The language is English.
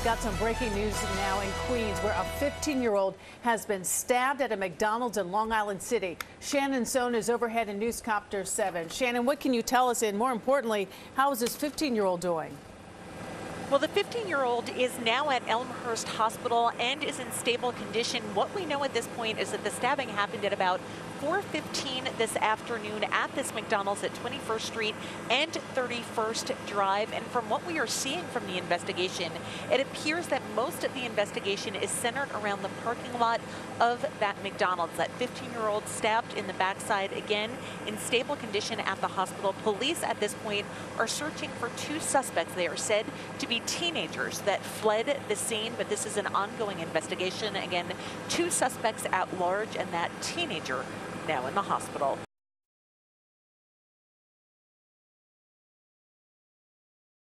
we've got some breaking news now in Queens where a 15 year old has been stabbed at a McDonald's in Long Island City. Shannon Sohn is overhead in Newscopter 7. Shannon, what can you tell us? And more importantly, how is this 15 year old doing? Well, the 15 year old is now at Elmhurst Hospital and is in stable condition. What we know at this point is that the stabbing happened at about 4.15 this afternoon at this McDonald's at 21st Street and 31st Drive. And from what we are seeing from the investigation, it appears that most of the investigation is centered around the parking lot of that McDonald's. That 15-year-old stabbed in the backside again in stable condition at the hospital. Police at this point are searching for two suspects. They are said to be teenagers that fled the scene, but this is an ongoing investigation. Again, two suspects at large and that teenager now in the hospital.